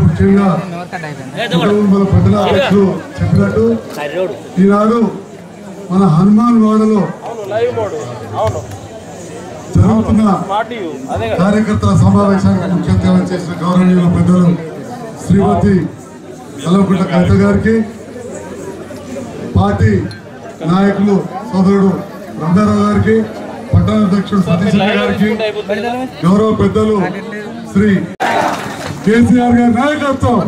ముఖ్యంగా అధ్యక్షులు చెప్పినట్టు ఈనాడు మన హనుమాన్ వాడలో జరుగుతున్న కార్యకర్తల సమావేశానికి ముఖ్య అతిథిగా చేసిన గౌరవనీయుల పెద్దలు శ్రీమతి కల్వకుంట్ల కవిత గారికి పార్టీ నాయకులు సోదరుడు రంగారావు గారికి పట్టణ అధ్యక్షుడు సతీష్ రెడ్డి గారికి గౌరవ పెద్దలు శ్రీ కేసీఆర్ గారి నాయకత్వం.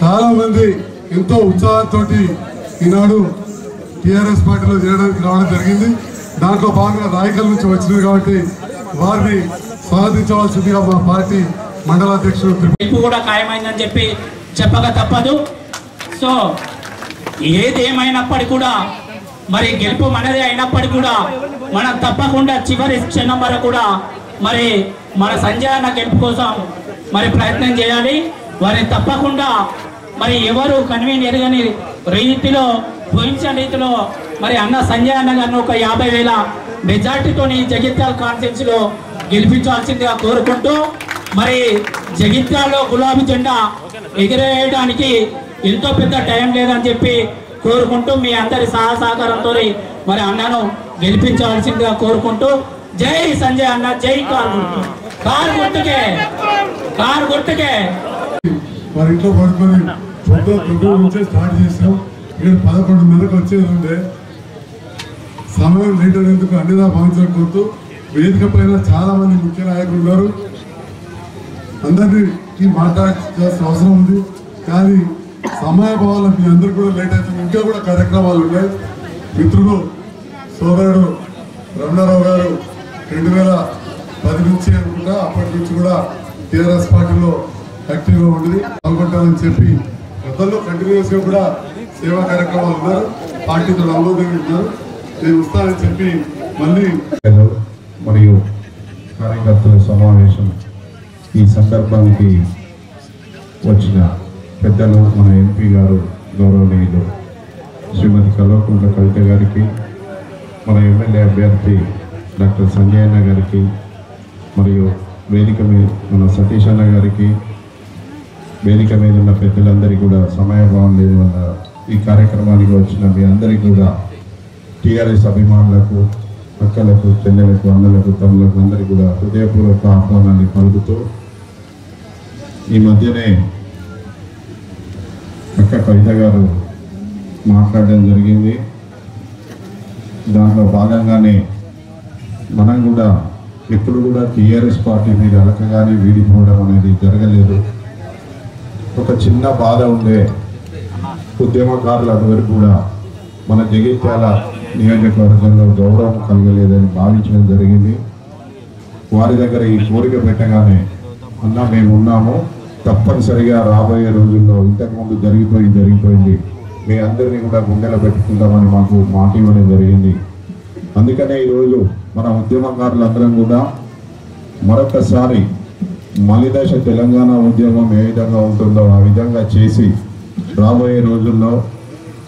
చాలా మంది ఎంతో ఉత్సాహంతో ఈనాడు టిఆర్ఎస్ పార్టీలో చేరడానికి రావడం జరిగింది. దాంట్లో భాగంగా నాయకుల నుంచి వచ్చింది కాబట్టి వారిని స్వాగతించవలసిందిగా మా పార్టీ మండల అధ్యక్షుడు కూడా ఖాయమైందని చెప్పి చెప్పక తప్పదు. సో ఏది ఏమైనప్పటికీ కూడా మరి గెలుపు మనదే అయినప్పటికీ కూడా మనం తప్పకుండా చివరి క్షణం వరకు కూడా మరి మన సంజయ్ అన్న గెలుపు కోసం మరి ప్రయత్నం చేయాలి. వారిని తప్పకుండా మరి ఎవరు కన్వీన్ ఎరగని రీతిలో ఊహించిన రీతిలో మరి అన్న సంజయ్ అన్న గారిని ఒక యాభై వేల మెజార్టీతోని జగిత్యాల కాన్ఫరెన్స్లో గెలిపించాల్సిందిగా కోరుకుంటూ మరి జగిత్యాల్లో గులాబీ జెండా ఎగిరేయడానికి ఎంతో పెద్ద టైం లేదని చెప్పి కోరుకుంటూ మీ అందరి సహా సహకారంతో మరి అన్నను గెలిపించవలసిందిగా కోరుకుంటూ జై సంజయ్ అన్న జై కార్ గుర్తు. కార్ గుర్తుకే. కార్ గుర్తుకే. వారి ఇంట్లో పడుకొని తొమ్మిది నుంచే స్టార్ట్ చేసాం ఇక్కడ పదకొండున్నరకు వచ్చేది ఉండే సమయం లేట్ అయినందుకు అన్నిదా భావించడం వేదిక పైన చాలా మంది ముఖ్య నాయకులు ఉన్నారు. అందరినీ మాట్లాడాల్సిన అవసరం ఉంది. కానీ సమయభావాల మీ అందరు కూడా లేట్ అవుతుంది. ఇంకా కూడా కార్యక్రమాలు ఉన్నాయి. మిత్రులు సోదరుడు రమణారావు గారు రెండు వేల పది నుంచి అనుకుంటా అప్పటి నుంచి కూడా టీఆర్ఎస్ పార్టీలో యాక్టివ్గా ఉండేది పాల్గొంటానని చెప్పి గతంలో కంటిన్యూస్గా కూడా సేవా కార్యక్రమాలు ఉన్నారు. పార్టీతో అనుభవం ఉన్నారు. నేను వస్తానని చెప్పి మళ్ళీ మరియు కార్యకర్తల సమావేశం ఈ సందర్భానికి వచ్చిన పెద్దలు మన ఎంపీ గారు గౌరవనీయులు శ్రీమతి కల్వకుంట్ల కవిత గారికి మన ఎమ్మెల్యే అభ్యర్థి డాక్టర్ సంజయ్ గారికి మరియు వేదిక మీద మన సతీష్ అన్న గారికి వేదిక మీద ఉన్న పెద్దలందరికీ కూడా సమయభావం లేదు వల్ల ఈ కార్యక్రమానికి వచ్చిన మీ అందరికీ కూడా టీఆర్ఎస్ అభిమానులకు అక్కలకు చెల్లెలకు అన్నలకు తమ్ములకు అందరికీ కూడా హృదయపూర్వక ఆహ్వానాన్ని పలుకుతూ ఈ మధ్యనే అక్క కవిత గారు మాట్లాడడం జరిగింది. దాంట్లో భాగంగానే మనం కూడా ఎప్పుడు కూడా టీఆర్ఎస్ పార్టీ మీద అలకగానే వీడిపోవడం అనేది జరగలేదు. ఒక చిన్న బాధ ఉండే ఉద్యమకారులు అందరూ కూడా మన జగిత్యాల నియోజకవర్గంలో గౌరవం కలగలేదని భావించడం జరిగింది. వారి దగ్గర ఈ కోరిక పెట్టగానే అన్న మేము ఉన్నాము తప్పనిసరిగా రాబోయే రోజుల్లో ఇంతకుముందు జరిగిపోయి జరిగిపోయింది. మీ అందరినీ కూడా గుండెలో పెట్టుకుంటామని మాకు మాట ఇవ్వడం జరిగింది. అందుకనే ఈరోజు మన ఉద్యమకారులందరం కూడా మరొకసారి మలిదశ తెలంగాణ ఉద్యమం ఏ విధంగా ఉంటుందో ఆ విధంగా చేసి రాబోయే రోజుల్లో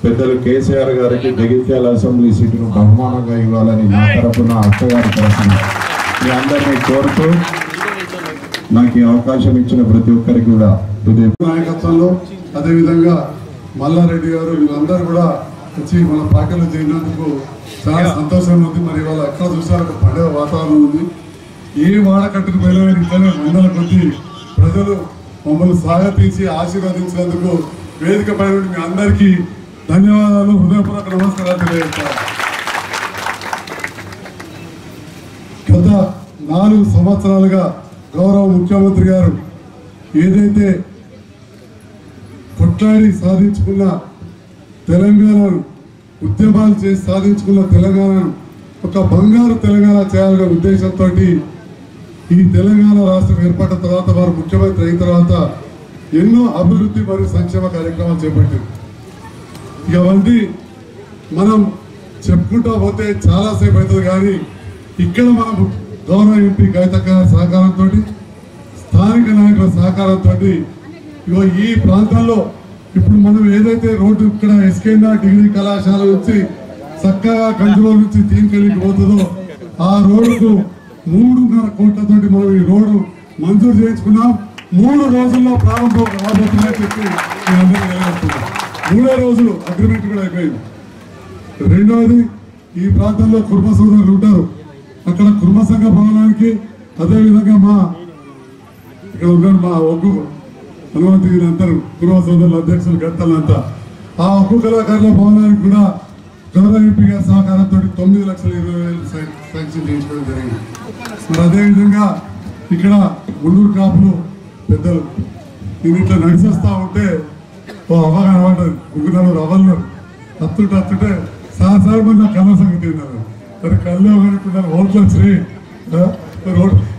పెద్దలు కేసీఆర్ గారికి జగిత్యాల అసెంబ్లీ సీటును బహుమానంగా ఇవ్వాలని నా తరపున అక్కగారి తరఫున మీ అందరినీ కోరుతూ నాకు ఈ అవకాశం ఇచ్చిన ప్రతి ఒక్కరికి కూడా నాయకత్వంలో అదేవిధంగా మల్లారెడ్డి గారు వీళ్ళందరూ కూడా వచ్చి మన పార్టీలో చేరినందుకు చాలా సంతోషంగా ఉంది. మరి వాళ్ళ ఎక్కడ చూసినా ఒక పండుగ వాతావరణం ఉంది. ఏ వాడకట్టుకు వెళ్ళిన ఇట్లనే వందల కొద్ది ప్రజలు మమ్మల్ని స్వాగతించి ఆశీర్వదించినందుకు వేదిక పైన మీ అందరికీ ధన్యవాదాలు. హృదయపూర్వక నమస్కారాలు తెలియజేస్తాను. గత నాలుగు సంవత్సరాలుగా గౌరవ ముఖ్యమంత్రి గారు ఏదైతే కొట్లాడి సాధించుకున్న తెలంగాణను ఉద్యమాలు చేసి సాధించుకున్న తెలంగాణను ఒక బంగారు తెలంగాణ చేయాలనే ఉద్దేశంతో ఈ తెలంగాణ రాష్ట్రం ఏర్పడిన తర్వాత వారు ముఖ్యమంత్రి అయిన తర్వాత ఎన్నో అభివృద్ధి మరియు సంక్షేమ కార్యక్రమాలు చేపట్టారు ఇక మనం చెప్పుకుంటా పోతే చాలాసేపు అవుతుంది కానీ ఇక్కడ మనం గౌరవ ఎంపీ కవితక్క సహకారంతో స్థానిక నాయకుల సహకారంతో ఇగో ఈ ప్రాంతంలో ఇప్పుడు మనం ఏదైతే రోడ్డు ఇక్కడ ఎస్కేండా డిగ్రీ కళాశాల నుంచి చక్కగా కంట్రోల్ నుంచి తీన్కెళ్ళికి పోతుందో ఆ రోడ్డుకు మూడున్నర కోట్లతోటి మనం ఈ రోడ్డు మంజూరు చేయించుకున్నాం. మూడు రోజుల్లో ప్రారంభం రాబోతుందని చెప్పి మూడో రోజులు అగ్రిమెంట్ కూడా అయిపోయింది. రెండవది ఈ ప్రాంతంలో కుటుంబ సోదరులు ఉంటారు. అక్కడ కుర్మ సంఘ భవనానికి అదేవిధంగా మా ఇక్కడ ఉన్నాడు మా ఒగ్గు హనుమంతి అంటారు. కుర్మ సోదరుల అధ్యక్షులు గంటలంతా ఆ ఒగ్గు కళాకారుల భవనానికి కూడా గౌరవ ఎంపీ గారి సహకారంతో తొమ్మిది లక్షల ఇరవై వేలు శాంక్షన్ చేయించుకోవడం జరిగింది. మరి అదేవిధంగా ఇక్కడ ఉండూరు కాపులు పెద్దలు నేను ఇట్లా ఉంటే ఓ అవ్వ కనబడ్డది ముగ్గురు రవ్వలు అత్తుంటే అత్తుంటే సార్ సార్ మన కళ్ళ సంగతి ఉన్నారు మరి కళ్ళు కనుక్కున్నారు ఓట్లు శ్రీ. ఆ?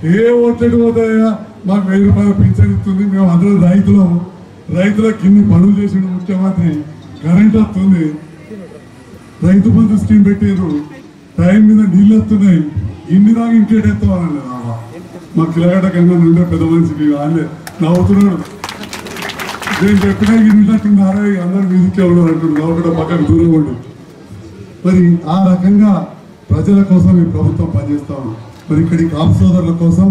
ఏ ఓట్లు పోతాయా మాకు వెయ్యి రూపాయలు పింఛన్ ఇస్తుంది. మేము అందరం రైతులము రైతుల కింది పనులు చేసిన ముఖ్యమంత్రి కరెంట్ వస్తుంది. రైతు బంధు స్కీమ్ పెట్టారు టైం మీద నీళ్ళు వస్తున్నాయి. ఇన్ని దాకా ఇంకేటెత్తామని మా కిలగడ కన్నా నుండే పెద్ద మనిషికి వాళ్ళే నవ్వుతున్నాడు. నేను చెప్పినా ఇన్నట్టున్నారా అందరు మీదికే ఉన్నారు అంటున్నాడు పక్కన దూరం ఉండి. మరి ఆ రకంగా ప్రజల కోసం ఈ ప్రభుత్వం పనిచేస్తాము. మరి ఇక్కడ ఈ కాపు సోదరుల కోసం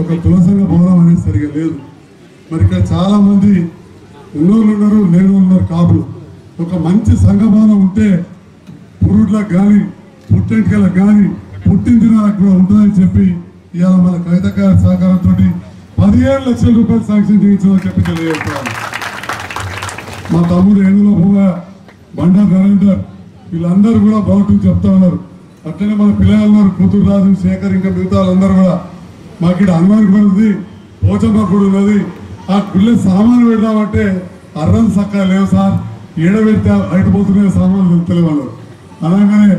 ఒక తులసంగ భవనం అనేది సరిగా లేదు. మరి ఇక్కడ చాలామంది ఉన్నోళ్ళు ఉన్నారు లేని వాళ్ళు ఉన్నారు కాపులు. ఒక మంచి సంఘ భవనం ఉంటే పురుట్లకు కానీ పుట్టెంటికలకు కానీ పుట్టిన దినాలకు కూడా ఉంటుందని చెప్పి ఇవాళ మన కవిత గారి సహకారంతో పదిహేడు లక్షల రూపాయలు శాంక్షన్ చేయించామని చెప్పి తెలియజేస్తాను. మా తమ్ముడు ఏనుగుల భూమ బండా నరేందర్ వీళ్ళందరూ కూడా బాగుంటుంది చెప్తా ఉన్నారు. అట్లనే మన పిల్లలు ఉన్నారు కూతురు రాజు శేఖర్ ఇంకా మిగతా వాళ్ళందరూ కూడా మాకు ఇక్కడ హనుమాన్ గుడి ఉంది పోచమ్మ గుడి ఉన్నది. ఆ గుళ్ళ సామాను పెడదామంటే అర్రం సక్క లేవు సార్. ఏడ పెడితే బయట పోతున్నాయి సామాన్లు తెలుస్తలేవు వాళ్ళు. అనగానే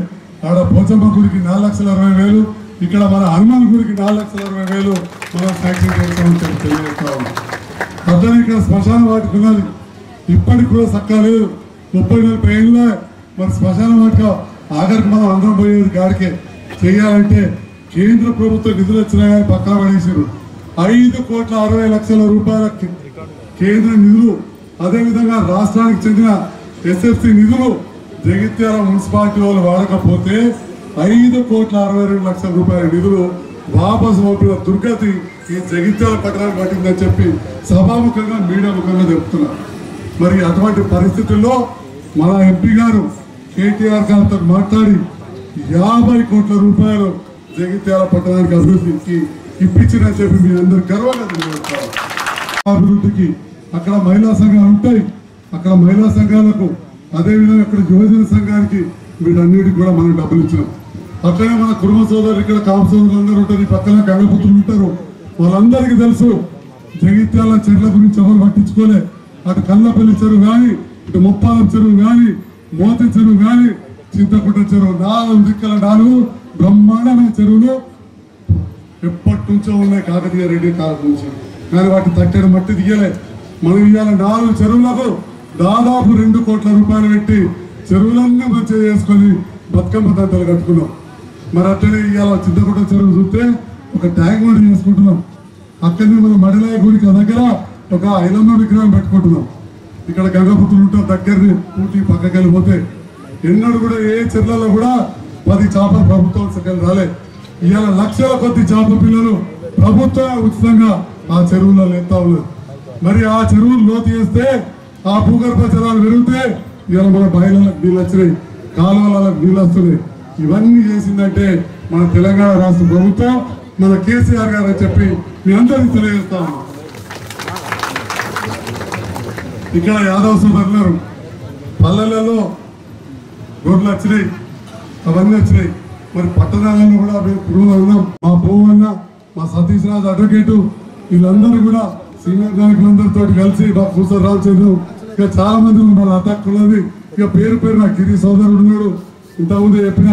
ఆడ పోచమ్మ గుడికి నాలుగు లక్షల అరవై వేలు ఇక్కడ మన హనుమాన్ గుడికి నాలుగు లక్షల అరవై వేలు మనం శాంక్షన్ చేస్తామని చెప్పి తెలియజేస్తా ఉన్నాం. అతను ఇక్కడ శ్మశాన వాటికి ఉన్నది. ఇప్పటికి కూడా సక్కాలేదు ముప్పై నలభై ఏళ్ళ మరి శ్మశాన వాటిక ఆఖరికి మనం అందరం పోయేది గాడికే చేయాలంటే కేంద్ర ప్రభుత్వ నిధులు వచ్చినాయని పక్కా పడేసారు ఐదు కోట్ల అరవై లక్షల రూపాయల కేంద్ర నిధులు అదేవిధంగా రాష్ట్రానికి చెందిన ఎస్ఎఫ్సి నిధులు జగిత్యాల మున్సిపాలిటీ వాళ్ళు వాడకపోతే ఐదు కోట్ల అరవై రెండు లక్షల రూపాయల నిధులు వాపసు పంపిన దుర్గతి ఈ జగిత్యాల పట్టణానికి పట్టిందని చెప్పి సభాముఖంగా మీడియా ముఖంగా చెప్తున్నారు మరి అటువంటి పరిస్థితుల్లో మన ఎంపీ గారు కేటీఆర్ గారితో మాట్లాడి యాభై కోట్ల రూపాయలు జగిత్యాల పట్టణానికి అభివృద్ధికి ఇప్పించినని చెప్పి మీ అందరు గర్వంగా తెలియజేస్తారు అభివృద్ధికి అక్కడ మహిళా సంఘాలు ఉంటాయి. అక్కడ మహిళా సంఘాలకు అదేవిధంగా అక్కడ యువజన సంఘానికి వీటన్నిటికి కూడా మనం డబ్బులు ఇచ్చినాం. అట్లనే మన కుటుంబ సోదరులు ఇక్కడ కాపు సోదరులు అందరూ ఉంటారు. ఈ పక్కన గంగపుత్రులు ఉంటారు. వాళ్ళందరికీ తెలుసు జగిత్యాల చెట్ల గురించి ఎవరు పట్టించుకోలే. అటు కళ్ళపల్లి చెరువు కానీ ఇటు ముప్పాలం చెరువు కానీ మోతి చెరువు కానీ చింతకుంట చెరువు నాలుగు దిక్కల నాలుగు బ్రహ్మాండమైన చెరువులు ఎప్పటి నుంచో ఉన్నాయి కాకతీయ రెడ్డి కాలం నుంచి. కానీ వాటి తట్టని మట్టి తీయలే. మనం ఇవాళ నాలుగు చెరువులకు దాదాపు రెండు కోట్ల రూపాయలు పెట్టి చెరువులన్నీ మంచిగా చేసుకొని బతుకమ్మ దంతలు కట్టుకున్నాం. మరి అట్లనే ఇవాళ చింతకుంట చెరువు చూస్తే ఒక ట్యాంక్ వంటి చేసుకుంటున్నాం. అక్కడి మనం మడిలాయ గుడికి దగ్గర ఒక ఐలమ్మ విగ్రహం పెట్టుకుంటున్నాం. ఇక్కడ గంగపుత్రులు ఉంటారు దగ్గరని పూర్తి పక్కకి వెళ్ళిపోతే ఎన్నడూ కూడా ఏ చెర్లలో కూడా పది చేపలు ప్రభుత్వం సగం రాలే. ఇవాళ లక్షల కొద్ది చేప పిల్లలు ప్రభుత్వం ఉచితంగా ఆ చెరువులలో ఎత్తా ఉన్నారు. మరి ఆ చెరువులు లోతు చేస్తే ఆ భూగర్భ జలాలు పెరిగితే ఇవాళ మన బయలకు నీళ్ళు వచ్చినాయి కాలువలకు నీళ్ళు వస్తున్నాయి. ఇవన్నీ చేసిందంటే మన తెలంగాణ రాష్ట్ర ప్రభుత్వం మన కేసీఆర్ గారు చెప్పి మీ అందరికీ తెలియజేస్తా ఇక్కడ యాదవ్ సోదరులు పల్లెలలో రోడ్లు వచ్చినాయి. అవన్నీ వచ్చినాయి. మరి పట్టణాలలో కూడా మేము పురుగులో ఉన్నాం మా భూమన్న మా సతీష్ రాజు అడ్వకేటు వీళ్ళందరూ కూడా సీనియర్ నాయకులందరితో కలిసి మా కూసర్ రామచంద్రు ఇక చాలా మంది మన అతక్కున్నది ఇక పేరు పేరు నా గిరి సోదరుడు ఉన్నాడు. ఇంతకుముందు చెప్పిన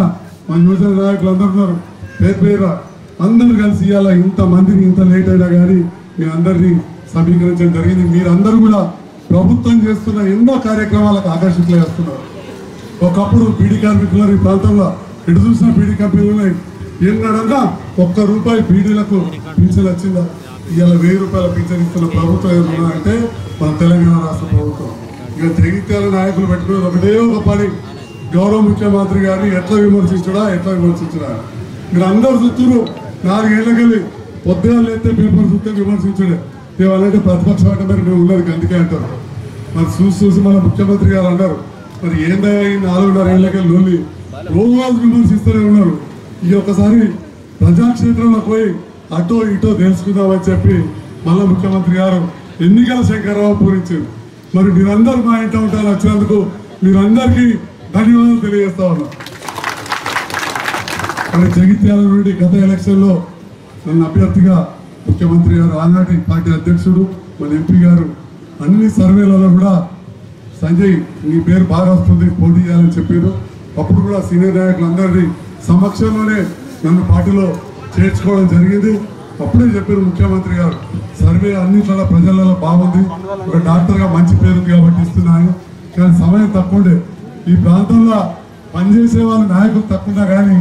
మా యువజన నాయకులు అందరు ఉన్నారు. పేరు పేరు అందరూ కలిసి ఇవాళ ఇంత మందిని ఇంత లేట్ అయినా కానీ మీ అందరినీ సమీకరించడం జరిగింది. మీరందరూ కూడా ప్రభుత్వం చేస్తున్న ఎన్నో కార్యక్రమాలకు ఆకర్షితులేస్తున్నారు ఒకప్పుడు బీడీ కార్మికులు ఈ ప్రాంతంలో ఎటు చూసిన బీడీ కంపెనీలు ఉన్నాయి. ఒక్క రూపాయి బీడీలకు పింఛన్ వచ్చిందా? ఇవాళ వెయ్యి రూపాయల పింఛన్ ఇస్తున్న ప్రభుత్వం ఏమన్నా అంటే మన తెలంగాణ రాష్ట్ర ప్రభుత్వం. ఇక జగిత్యాల నాయకులు పెట్టుకుని ఒకటే ఒక పని. గౌరవ ముఖ్యమంత్రి గారిని ఎట్లా విమర్శించడా ఎట్లా విమర్శించడా? మీరు అందరు చూస్తున్నారు నాలుగేళ్ళకెళ్ళి పొద్దుగా లేతే పేపర్ చూస్తే విమర్శించడే ఏమనంటే ప్రతిపక్ష ఆట మీరు మేము ఉన్నది అందుకే అంటారు. మరి చూసి చూసి మన ముఖ్యమంత్రి గారు అన్నారు మరి ఏందా ఈ నాలుగున్నర ఏళ్ళకే లోన్లి రోజు విమర్శిస్తూనే ఉన్నారు. ఈ ఒక్కసారి ప్రజాక్షేత్రంలో పోయి అటో ఇటో తెలుసుకుందామని చెప్పి మళ్ళా ముఖ్యమంత్రి గారు ఎన్నికల శంకరరావు పూరించారు. మరి మీరందరూ మా ఇంట ఉంటారు వచ్చినందుకు మీరందరికీ ధన్యవాదాలు తెలియజేస్తా ఉన్నా. మరి జగిత్యాల నుండి గత ఎలక్షన్లో నన్ను అభ్యర్థిగా ముఖ్యమంత్రి గారు ఆనాటి పార్టీ అధ్యక్షుడు మన ఎంపీ గారు అన్ని సర్వేలలో కూడా సంజయ్ నీ పేరు బాగా వస్తుంది పోటీ చేయాలని చెప్పారు. అప్పుడు కూడా సీనియర్ నాయకులందరినీ సమక్షంలోనే నన్ను పార్టీలో చేర్చుకోవడం జరిగింది. అప్పుడే చెప్పారు ముఖ్యమంత్రి గారు సర్వే అన్నిట్లలో ప్రజలలో బాగుంది. ఒక డాక్టర్గా మంచి పేరు కాబట్టి ఇస్తున్నాను కానీ సమయం తక్కువండే ఈ ప్రాంతంలో పనిచేసే వాళ్ళ నాయకులు తక్కువ కానీ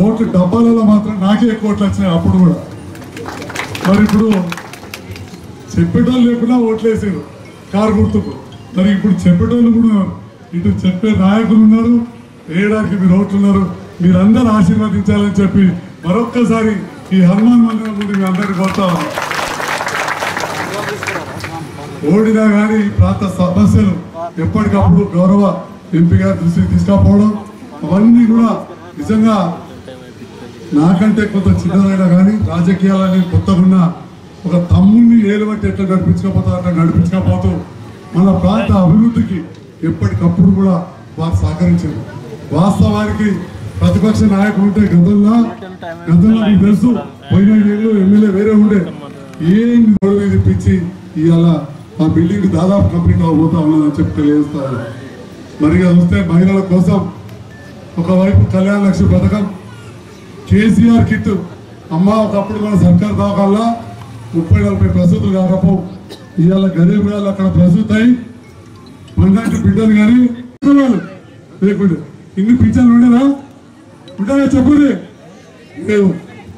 ఓట్లు డబ్బాలలో మాత్రం నాకే ఎక్కువ ఓట్లు వచ్చినాయి అప్పుడు కూడా. మరి ఇప్పుడు చెప్పేటోళ్ళు లేకుండా ఓట్లేసారు. కారు గుర్తుకు. మరి ఇప్పుడు చెప్పేటోళ్ళు కూడా ఇటు చెప్పే నాయకులు ఉన్నారు. వేయడానికి మీరు ఓట్లు ఉన్నారు మీరందరూ ఆశీర్వదించాలని చెప్పి మరొక్కసారి ఈ హనుమాన్ మందిరం గురించి మీ అందరికీ కోరుతా ఓడినా కానీ ఈ ప్రాంత సమస్యలు ఎప్పటికప్పుడు గౌరవ ఎంపీ గారి దృష్టికి అవన్నీ కూడా నిజంగా నాకంటే కొంత చిన్నదైనా కానీ రాజకీయాలని కొత్తగా ఉన్న ఒక తమ్ముడిని ఏలుబట్టి ఎట్లా నడిపించకపోతా అట్లా నడిపించకపోతూ మన ప్రాంత అభివృద్ధికి ఎప్పటికప్పుడు కూడా వారు సహకరించారు. వాస్తవానికి ప్రతిపక్ష నాయకులు ఉంటే గతంలో గతంలో మీకు తెలుసు పోయిన ఏళ్ళు ఎమ్మెల్యే వేరే ఉండే. ఏం గొడవ తెప్పించి ఇవాళ ఆ బిల్డింగ్ దాదాపు కంప్లీట్ అవబోతా ఉన్నదని చెప్పి తెలియజేస్తారు. మరి ఇక చూస్తే మహిళల కోసం ఒకవైపు కళ్యాణ లక్ష్మి పథకం కేసీఆర్ కిట్. అమ్మ ఒకప్పుడు మన సర్కార్ దాకాల్లో ముప్పై నలభై ప్రసూతులు కాకపో ఇవాళ గరీబ్ గారు అక్కడ ప్రసూతి అయి మనలాంటి బిడ్డలు కానీ లేకుండా. ఇన్ని పింఛన్లు ఉండేనా? ఉంటారా చెప్పుర్రి లేవు.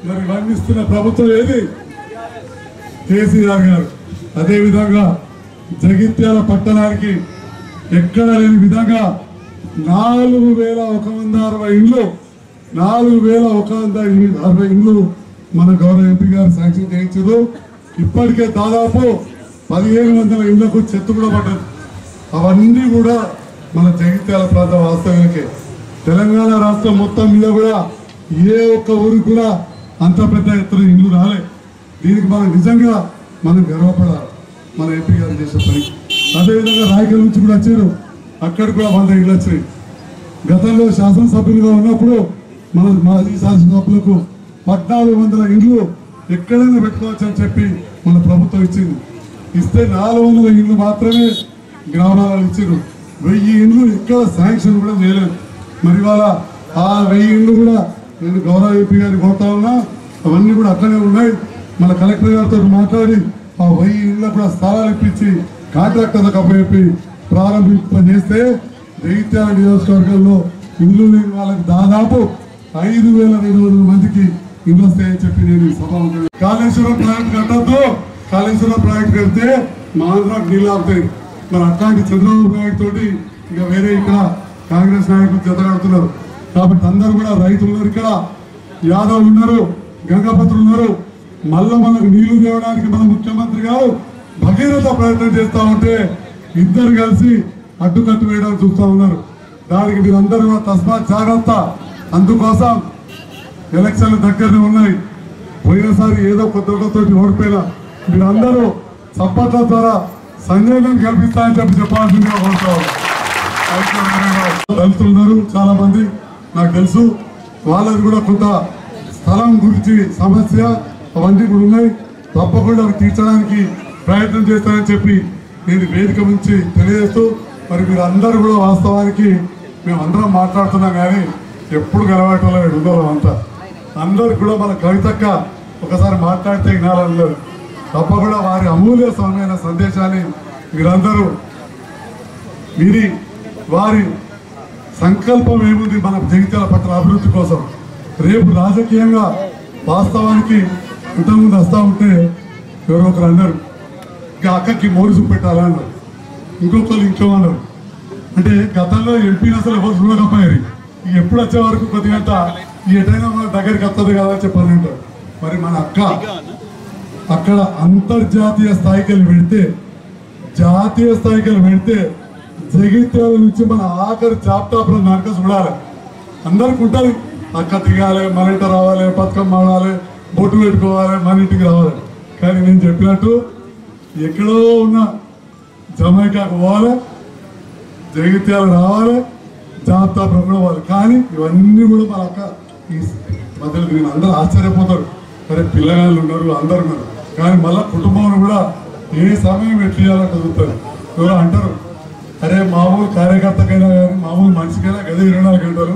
మరి వర్ణిస్తున్న ప్రభుత్వం ఏది? కేసీఆర్ గారు. అదేవిధంగా జగిత్యాల పట్టణానికి ఎక్కడ లేని విధంగా నాలుగు వేల ఒక వంద అరవై ఇండ్లు నాలుగు వేల ఒక వంద అరవై ఇండ్లు మన గౌరవ ఎంపీ గారు శాంక్షన్ చేయించారు ఇప్పటికే దాదాపు పదిహేను వందల ఇళ్ళకు చెత్త కూడా పడ్డది. అవన్నీ కూడా మన జగిత్యాల ప్రాంత వాస్తవానికే తెలంగాణ రాష్ట్రం మొత్తం మీద కూడా ఏ ఒక్క ఊరికి కూడా అంత పెద్ద ఎత్తున ఇల్లు రాలే. దీనికి మనం నిజంగా మనం గర్వపడాలి. మన ఎంపీ గారు చేసే పని. అదేవిధంగా రాయకల్ నుంచి కూడా వచ్చారు. అక్కడ కూడా వంద ఇళ్ళు వచ్చినాయి. గతంలో శాసనసభ్యులుగా ఉన్నప్పుడు మన మాజీ శాసనసభ్యులకు పద్నాలుగు వందల ఇండ్లు ఎక్కడైనా పెట్టుకోవచ్చు అని చెప్పి మన ప్రభుత్వం ఇచ్చింది. ఇస్తే నాలుగు వందల ఇండ్లు మాత్రమే గ్రామాలలో ఇచ్చారు వెయ్యి ఇండ్లు ఎక్కడ శాంక్షన్ కూడా చేయలేదు. మరి ఇవాళ ఆ వెయ్యి ఇండ్లు కూడా నేను గౌరవ ఎంపీ గారిని కోరుతా ఉన్నా అవన్నీ కూడా అట్లనే ఉన్నాయి. మన కలెక్టర్ గారితో మాట్లాడి ఆ వెయ్యి ఇళ్ళ కూడా స్థలాలు ఇప్పించి కాంట్రాక్టర్లకు అప్పచెప్పి ప్రారంభింపజేస్తే జగిత్యాల నియోజకవర్గంలో ఇల్లు లేని వాళ్ళకి దాదాపు ఐదు వేల రెండు వందల మందికి ఇల్లు చెప్పి నేను సభ కాళేశ్వరం ప్రాజెక్ట్ కట్టద్దు. కాళేశ్వరం ప్రాజెక్ట్ కడితే మా ఆంధ్రాకు నీళ్ళు ఆపుతాయి మరి అట్లాంటి చంద్రబాబు నాయుడు తోటి ఇంకా వేరే ఇక్కడ కాంగ్రెస్ నాయకులు జతగాడుతున్నారు కాబట్టి అందరూ కూడా రైతులు ఉన్నారు ఇక్కడ. యాదవ్ ఉన్నారు గంగాపత్రులు ఉన్నారు. మళ్ళీ మనకు నీళ్ళు తేవడానికి మన ముఖ్యమంత్రి గారు భగీరథ ప్రయత్నం చేస్తా ఉంటే ఇద్దరు కలిసి అడ్డుకట్టు వేయడానికి చూస్తూ ఉన్నారు. దానికి మీరందరూ కూడా తస్మాత్ జాగ్రత్త. అందుకోసం ఎలక్షన్లు దగ్గరనే ఉన్నాయి. పోయినసారి ఏదో ఒక కొత్త ఓడిపోయినా మీరందరూ చప్పట్ల ద్వారా సంజయ్లను కల్పిస్తారని చెప్పి చెప్పాల్సిందిగా కోరుతారు దళితులు ఉన్నారు చాలా మంది. నాకు తెలుసు వాళ్ళది కూడా కొంత స్థలం గురించి సమస్య అవన్నీ కూడా ఉన్నాయి. తప్పకుండా అవి తీర్చడానికి ప్రయత్నం చేస్తానని చెప్పి నేను వేదిక నుంచి తెలియజేస్తూ మరి మీరు అందరూ కూడా వాస్తవానికి మేము అందరం మాట్లాడుతున్నాం కానీ ఎప్పుడు కలవటంలో ఉండవు అంతా. అందరు కూడా మన కవితక్క ఒకసారి మాట్లాడితే వినాలన్నారు తప్పకుండా వారి అమూల్య సమయమైన సందేశాన్ని మీరందరూ విని వారి సంకల్పం ఏముంది మన జగిత్యాల పట్ల అభివృద్ధి కోసం. రేపు రాజకీయంగా వాస్తవానికి ఇంతకుముందు వస్తూ ఉంటే ఎవరో ఒకరు అన్నారు. ఇంకా అక్కకి మోరు చూపెట్టాలా అన్నారు. ఇంకొకరు ఇంకేమన్నారు అంటే గతంలో ఎంపీలు అసలు ఎవరు చూడకపోయారు. ఎప్పుడు వచ్చే వరకు కొద్దిగంట ఎటైనా మన దగ్గరికి వస్తుంది కదా చెప్పాలి మరి మన అక్క అక్కడ అంతర్జాతీయ స్థాయికి వెళ్ళి పెడితే జాతీయ స్థాయికి వెళ్ళి పెడితే జగిత్యాల నుంచి మన ఆఖరి చాప్టాపుల నరక చూడాలి. అందరికి ఉంటుంది. అక్క దిగాలి మన ఇంట రావాలి బతుకమ్మ ఆడాలి బొట్టు పెట్టుకోవాలి మన ఇంటికి రావాలి. కానీ నేను చెప్పినట్టు ఎక్కడో ఉన్న జమైకాకు పోవాలి జగిత్యాలు రావాలి జాబితాపురం కూడా పోవాలి. కానీ ఇవన్నీ కూడా మన అక్క ఈ మధ్యలో నేను అందరూ ఆశ్చర్యపోతారు. అరే పిల్లగాళ్ళు ఉన్నారు అందరు ఉన్నారు. కానీ మళ్ళా కుటుంబం కూడా ఏ సమయం ఎట్లేయాలంటే చదువుతారు ఎవరు అంటారు అరే మామూలు కార్యకర్తకైనా కానీ మామూలు మనిషికైనా గదే ఇరవై నాలుగు గంటలు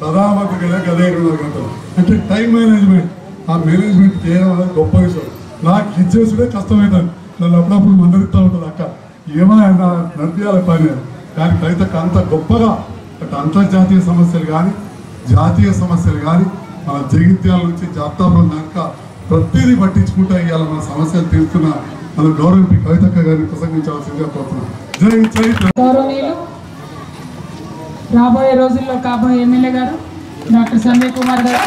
ప్రధానమంత్రికైనా గదే ఇరవై నాలుగు గంటలు. అంటే టైం మేనేజ్మెంట్ ఆ మేనేజ్మెంట్ చేయడం అనేది గొప్ప విషయం. నాకు ఇచ్చేసుడే కష్టమవుతాను నన్ను అప్పుడప్పుడు మందరిస్తూ ఉంటుంది అక్క. ఏమైనా నడిపించాలి పని. కానీ రైతుకు అంత గొప్పగా అటు అంతర్జాతీయ సమస్యలు కానీ జాతీయ సమస్యలు కానీ మన జగిత్యాల నుంచి జాతాపురం దాకా ప్రతిదీ పట్టించుకుంటా ఇవాళ మన సమస్యలు తీరుతున్న మన గౌరవ కవితక్క గారిని ప్రసంగించాల్సిందిగా కోరుతున్నాం. జై రాబోయే రోజుల్లో కాబోయే ఎమ్మెల్యే గారు డాక్టర్ సంజయ్ కుమార్ గారు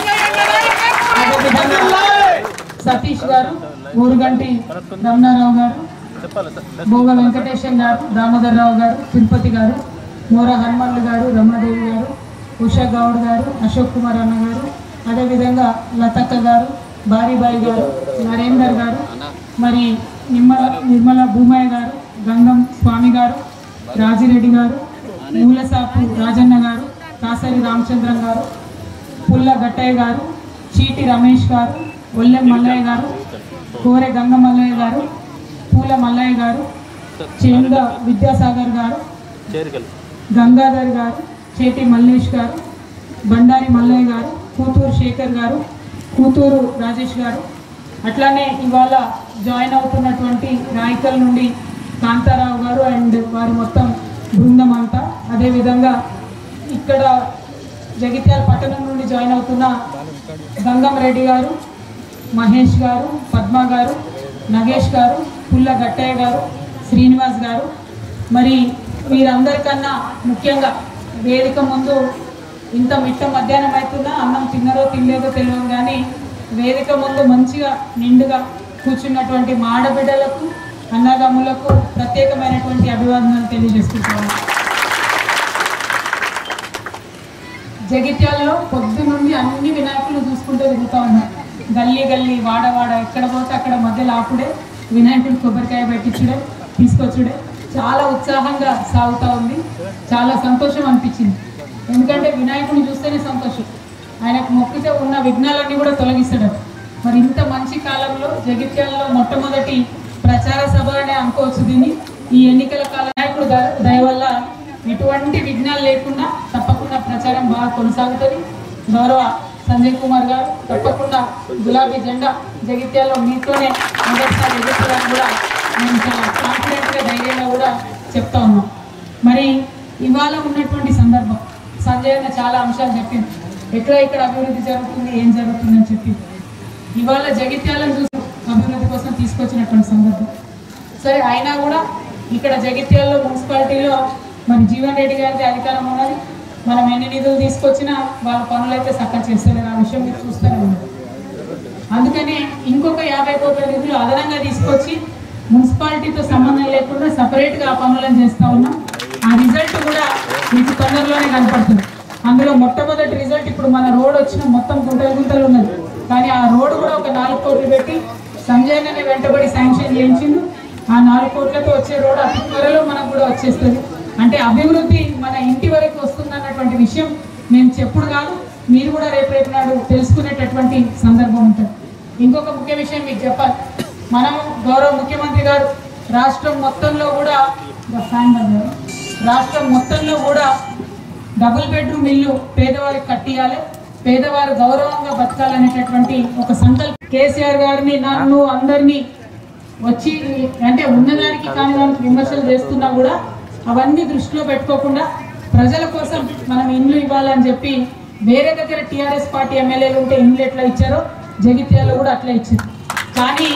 సతీష్ గారు ఊరుగంటి రమణారావు గారు భోగ వెంకటేశం గారు దామోదర్ రావు గారు తిరుపతి గారు మోర హనుమన్లు గారు రమణదేవి గారు ఉషా గౌడ్ గారు అశోక్ కుమార్ అన్న గారు అదేవిధంగా లతక్క గారు బారీబాయి గారు నరేందర్ గారు మరి నిమ్మల నిర్మల భూమయ్య గారు గంగం స్వామి గారు రాజిరెడ్డి గారు మూలసాపు రాజన్న గారు కాసరి రామచంద్రం గారు పుల్ల గట్టయ్య గారు చీటి రమేష్ గారు ఒల్లెం మల్లయ్య గారు కోరె గంగ మల్లయ్య గారు పూల మల్లయ్య గారు చేంద విద్యాసాగర్ గారు గంగాధర్ గారు చేటి మల్లేష్ గారు బండారి మల్లయ్య గారు కూతూరు శేఖర్ గారు కూతూరు రాజేష్ గారు. అట్లానే ఇవాళ జాయిన్ అవుతున్నటువంటి నాయకుల నుండి కాంతారావు గారు అండ్ వారి మొత్తం బృందం అంతా. అదేవిధంగా ఇక్కడ జగిత్యాల పట్టణం నుండి జాయిన్ అవుతున్న గంగం రెడ్డి గారు మహేష్ గారు పద్మ గారు నగేష్ గారు పుల్ల గట్టయ్య గారు శ్రీనివాస్ గారు. మరి వీరందరికన్నా ముఖ్యంగా వేదిక ముందు ఇంత మిట్ట మధ్యాహ్నం అవుతుందా? అన్నం తిన్నారో తినలేదో తెలియదు కానీ వేదిక ముందు మంచిగా నిండుగా కూర్చున్నటువంటి మా ఆడబిడ్డలకు అన్నదమ్ములకు ప్రత్యేకమైనటువంటి అభివాదనాలు తెలియజేసుకుంటున్నాను. జగిత్యాలలో పొద్దు నుండి అన్ని వినాయకులు చూసుకుంటూ తిరుగుతూ ఉన్నారు. గల్లీ గల్లీ వాడవాడ ఎక్కడ పోతే అక్కడ మధ్యలో ఆపుడే వినాయకుడు కొబ్బరికాయ పెట్టించుడే తీసుకొచ్చుడే. చాలా ఉత్సాహంగా సాగుతూ ఉంది. చాలా సంతోషం అనిపించింది. ఎందుకంటే వినాయకుడిని చూస్తేనే సంతోషం. ఆయనకు మొక్కితే ఉన్న విఘ్నాలన్నీ కూడా తొలగిస్తాడు. మరి ఇంత మంచి కాలంలో జగిత్యాలలో మొట్టమొదటి ప్రచార సభ అనే అనుకోవచ్చు దీన్ని. ఈ ఎన్నికల కాల నాయకుడు ద- దయ వల్ల ఎటువంటి విఘ్నాలు లేకుండా తప్పకుండా ప్రచారం బాగా కొనసాగుతుంది. గౌరవ సంజయ్ కుమార్ గారు తప్పకుండా గులాబీ జెండా జగిత్యాల్లో మీతోనే మొదటిసారి ఎదుర్కోవడానికి కూడా నేను చాలా కాన్ఫిడెంట్గా ధైర్యంగా కూడా చెప్తా ఉన్నాం. మరి ఇవాళ ఉన్నటువంటి సందర్భం సంజయ్ అన్న చాలా అంశాలు చెప్పింది ఎక్కడ ఇక్కడ అభివృద్ధి జరుగుతుంది ఏం జరుగుతుంది అని చెప్పి. ఇవాళ జగిత్యాలను చూసి అభివృద్ధి కోసం తీసుకొచ్చినటువంటి సందర్భం. సరే అయినా కూడా ఇక్కడ జగిత్యాలలో మున్సిపాలిటీలో మరి జీవన్ రెడ్డి గారిది అధికారం ఉన్నది. మనం ఎన్ని నిధులు తీసుకొచ్చినా వాళ్ళ పనులు అయితే చక్కగా చేస్తలేరు. ఆ విషయం మీరు చూస్తూనే ఉన్నారు. అందుకనే ఇంకొక యాభై కోట్ల నిధులు అదనంగా తీసుకొచ్చి మున్సిపాలిటీతో సంబంధం లేకుండా సపరేట్గా ఆ పనులను చేస్తూ ఉన్నాం. ఆ రిజల్ట్ కూడా మీకు తొందరలోనే కనపడుతుంది. అందులో మొట్టమొదటి రిజల్ట్ ఇప్పుడు మన రోడ్ వచ్చిన మొత్తం గుంటలు గుంటలు ఉన్నది. కానీ ఆ రోడ్ కూడా ఒక నాలుగు కోట్లు పెట్టి సంజయ్ వెంటబడి శాంక్షన్ చేయించిండు. ఆ నాలుగు కోట్లతో వచ్చే రోడ్ అతి త్వరలో మనకు కూడా వచ్చేస్తుంది. అంటే అభివృద్ధి మన ఇంటి వరకు వస్తుందన్నటువంటి విషయం మేము చెప్పుడు కాదు. మీరు కూడా రేపు రేపు నాడు తెలుసుకునేటటువంటి సందర్భం ఉంటుంది. ఇంకొక ముఖ్య విషయం మీకు చెప్పాలి. మనం గౌరవ ముఖ్యమంత్రి గారు రాష్ట్రం మొత్తంలో కూడా రాష్ట్రం మొత్తంలో కూడా డబుల్ బెడ్రూమ్ ఇల్లు పేదవారికి కట్టియాలి పేదవారు గౌరవంగా బతకాలనేటటువంటి ఒక సంకల్పం. కేసీఆర్ గారిని నన్ను అందరినీ వచ్చి అంటే ఉన్నదానికి కానీ దానికి విమర్శలు చేస్తున్నా కూడా అవన్నీ దృష్టిలో పెట్టుకోకుండా ప్రజల కోసం మనం ఇండ్లు ఇవ్వాలని చెప్పి వేరే దగ్గర టీఆర్ఎస్ పార్టీ ఎమ్మెల్యేలు ఉంటే ఇండ్లు ఎట్లా ఇచ్చారో జగిత్యాలలో కూడా అట్లా ఇచ్చారు కానీ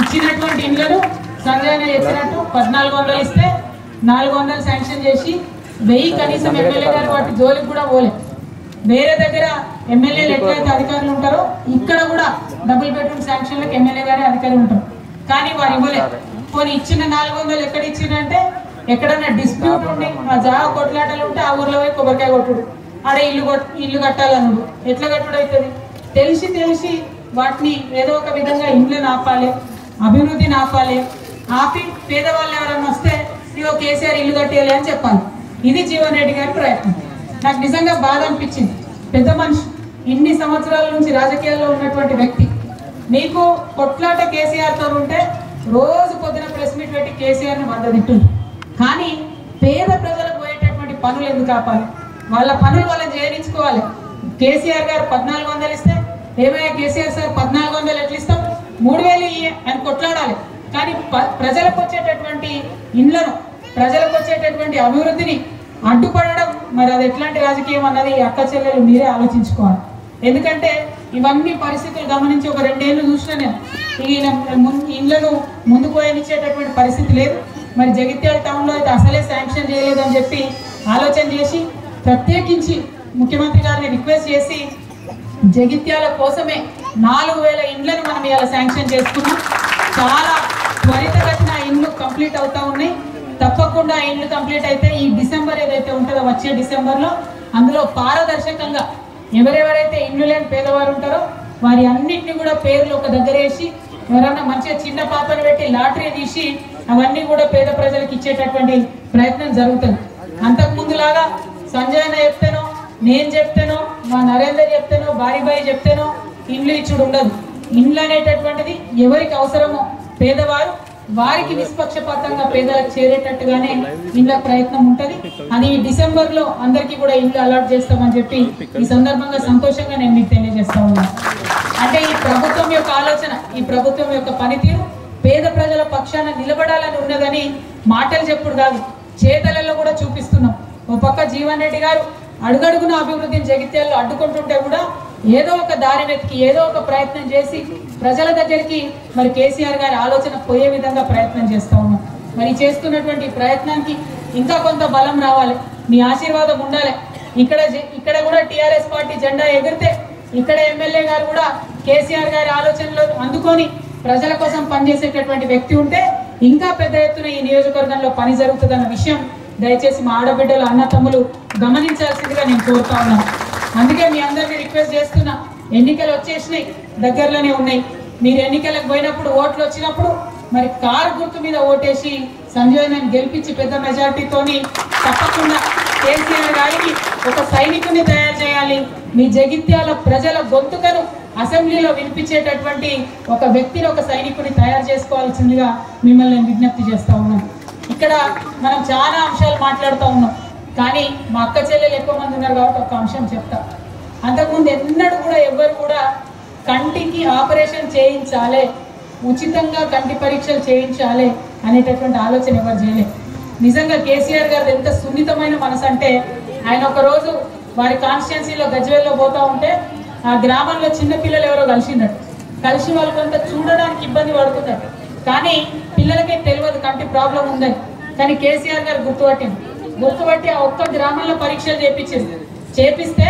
ఇచ్చినటువంటి ఇండ్లను సంజయ్ చెప్పినట్టు పద్నాలుగు వందలు ఇస్తే నాలుగు వందలు శాంక్షన్ చేసి వెయ్యి కనీసం ఎమ్మెల్యే గారు వాటి జోలికి కూడా పోలే. వేరే దగ్గర ఎమ్మెల్యేలు ఎట్లయితే అధికారులు ఉంటారో ఇక్కడ కూడా డబుల్ బెడ్రూమ్ శాంక్షన్లకు ఎమ్మెల్యే గారే అధికారులు ఉంటారు. కానీ వారు ఇవ్వలే. పోనీ ఇచ్చిన నాలుగు వందలు ఎక్కడ ఇచ్చిందంటే ఎక్కడన్నా డిస్ప్యూట్ ఉండి ఆ జాగా కొట్లాటలు ఉంటే ఆ ఊర్లో పోయి కొబ్బరికాయ కొట్టుడు. ఆడ ఇల్లు ఇల్లు కట్టాలనుడు. ఎట్లా కట్టుడు అవుతుంది తెలిసి తెలిసి వాటిని ఏదో ఒక విధంగా ఇండ్లను ఆపాలి. అభివృద్ధిని ఆపాలి ఆపి పేదవాళ్ళు ఎవరైనా వస్తే ఇదిగో కేసీఆర్ ఇల్లు కట్టేయాలి అని చెప్పాలి. ఇది జీవన్ రెడ్డి గారి ప్రయత్నం. నాకు నిజంగా బాధ అనిపించింది. పెద్ద మనిషి ఇన్ని సంవత్సరాల నుంచి రాజకీయాల్లో ఉన్నటువంటి వ్యక్తి. నీకు కొట్లాట కేసీఆర్తో ఉంటే రోజు పొద్దున ప్రెస్ మీట్ పెట్టి కేసీఆర్ని వంద తిట్టుంది కానీ పేద ప్రజలకు పోయేటటువంటి పనులు ఎందుకు ఆపాలి? వాళ్ళ పనులు వాళ్ళని చేయించుకోవాలి కేసీఆర్ గారు పద్నాలుగు వందలు ఇస్తే ఏమయ్యా కేసీఆర్ సార్ పద్నాలుగు వందలు ఎట్లా ఇస్తాం? మూడు వేలు ఇయ్యి అని కొట్లాడాలి. కానీ ప- ప్రజలకు వచ్చేటటువంటి ఇండ్లను ప్రజలకు వచ్చేటటువంటి అభివృద్ధిని అడ్డుపడడం మరి అది ఎట్లాంటి రాజకీయం అన్నది అక్క చెల్లెలు మీరే ఆలోచించుకోవాలి. ఎందుకంటే ఇవన్నీ పరిస్థితులు గమనించి ఒక రెండేళ్ళు చూసినా నేను ఈయన ఇండ్లను ఇళ్ళను ముందుకు పోయనిచ్చేటటువంటి పరిస్థితి లేదు. మరి జగిత్యాల టౌన్లో అయితే అసలే శాంక్షన్ చేయలేదని చెప్పి ఆలోచన చేసి ప్రత్యేకించి ముఖ్యమంత్రి గారిని రిక్వెస్ట్ చేసి జగిత్యాల కోసమే నాలుగు వేల ఇండ్లను మనం ఇవాళ శాంక్షన్ చేసుకున్నాం. చాలా త్వరితగతిన ఇండ్లు కంప్లీట్ అవుతా ఉన్నాయి. తప్పకుండా ఇండ్లు కంప్లీట్ అయితే ఈ డిసెంబర్ ఏదైతే ఉంటుందో వచ్చే డిసెంబర్లో అందులో పారదర్శకంగా ఎవరెవరైతే ఇండ్లు లేని పేదవారు ఉంటారో వారి అన్నింటినీ కూడా పేర్లు ఒక దగ్గర వేసి ఎవరన్నా మంచిగా చిన్న పాపను పెట్టి లాటరీ తీసి అవన్నీ కూడా పేద ప్రజలకు ఇచ్చేటటువంటి ప్రయత్నం జరుగుతుంది. అంతకు ముందులాగా సంజయ్ అన్న చెప్తేనో నేను చెప్తేనో మా నరేందర్ చెప్తేనో బారిబాయి చెప్తేనో ఇండ్లు ఇచ్చుడు ఉండదు. ఇండ్లు అనేటటువంటిది ఎవరికి అవసరమో పేదవారు వారికి నిష్పక్షపాతంగా పేదలకు చేరేటట్టుగానే ఇండ్ల ప్రయత్నం ఉంటది. అది డిసెంబర్లో అందరికీ కూడా ఇండ్లు అలాట్ చేస్తామని చెప్పి ఈ సందర్భంగా సంతోషంగా నేను మీకు తెలియజేస్తా ఉన్నాను అంటే ఈ ప్రభుత్వం యొక్క ఆలోచన ఈ ప్రభుత్వం యొక్క పనితీరు పేద ప్రజల పక్షాన నిలబడాలని ఉన్నదని మాటలు చెప్పుడు కాదు. చేతలలో కూడా చూపిస్తున్నాం. ఓ పక్క జీవన్ రెడ్డి గారు అడుగడుగున అభివృద్ధిని జగిత్యాల్లో అడ్డుకుంటుంటే కూడా ఏదో ఒక దారి వెతికి ఏదో ఒక ప్రయత్నం చేసి ప్రజల దగ్గరికి మరి కేసీఆర్ గారి ఆలోచన పోయే విధంగా ప్రయత్నం చేస్తూ ఉన్నాం. మరి చేస్తున్నటువంటి ప్రయత్నానికి ఇంకా కొంత బలం రావాలి. మీ ఆశీర్వాదం ఉండాలి. ఇక్కడ జె- ఇక్కడ కూడా టీఆర్ఎస్ పార్టీ జెండా ఎగిరితే ఇక్కడ ఎమ్మెల్యే గారు కూడా కేసీఆర్ గారి ఆలోచనలు అందుకొని ప్రజల కోసం పనిచేసేటటువంటి వ్యక్తి ఉంటే ఇంకా పెద్ద ఎత్తున ఈ నియోజకవర్గంలో పని జరుగుతుందన్న విషయం దయచేసి మా ఆడబిడ్డలు అన్న తమ్ములు గమనించాల్సిందిగా నేను కోరుతా ఉన్నాను. అందుకే మీ అందరినీ రిక్వెస్ట్ చేస్తున్నా. ఎన్నికలు వచ్చేసినాయి దగ్గరలోనే ఉన్నాయి. మీరు ఎన్నికలకు పోయినప్పుడు ఓట్లు వచ్చినప్పుడు మరి కారు గుర్తు మీద ఓటేసి సంజయ్ నన్ను గెలిపించి పెద్ద మెజార్టీతోని తప్పకుండా కేసీఆర్ గారికి ఒక సైనికుని తయారు చేయాలి. మీ జగిత్యాల ప్రజల గొంతుకను అసెంబ్లీలో వినిపించేటటువంటి ఒక వ్యక్తిని ఒక సైనికుని తయారు చేసుకోవాల్సిందిగా మిమ్మల్ని విజ్ఞప్తి చేస్తూ ఉన్నాను. ఇక్కడ మనం చాలా అంశాలు మాట్లాడుతూ ఉన్నాం. కానీ మా అక్క చెల్లెలు ఎక్కువ మంది ఉన్నారు కాబట్టి ఒక అంశం చెప్తా. అంతకుముందు ఎన్నడూ కూడా ఎవ్వరు కూడా కంటికి ఆపరేషన్ చేయించాలి ఉచితంగా కంటి పరీక్షలు చేయించాలి అనేటటువంటి ఆలోచన ఎవరు చేయలేదు. నిజంగా కేసీఆర్ గారు ఎంత సున్నితమైన మనసు అంటే ఆయన ఒక రోజు వారి కాన్స్టిట్యున్సీలో గజ్వేల్లో పోతా ఉంటే ఆ గ్రామంలో చిన్నపిల్లలు ఎవరో కలిసినట్టు కలిసి వాళ్ళు కొంత చూడడానికి ఇబ్బంది పడుతున్నారు. కానీ పిల్లలకే తెలియదు కంటి ప్రాబ్లం ఉందని. కానీ కేసీఆర్ గారు గుర్తుపట్టింది గుర్తుపట్టి ఆ ఒక్క గ్రామంలో పరీక్షలు చేపించింది. చేపిస్తే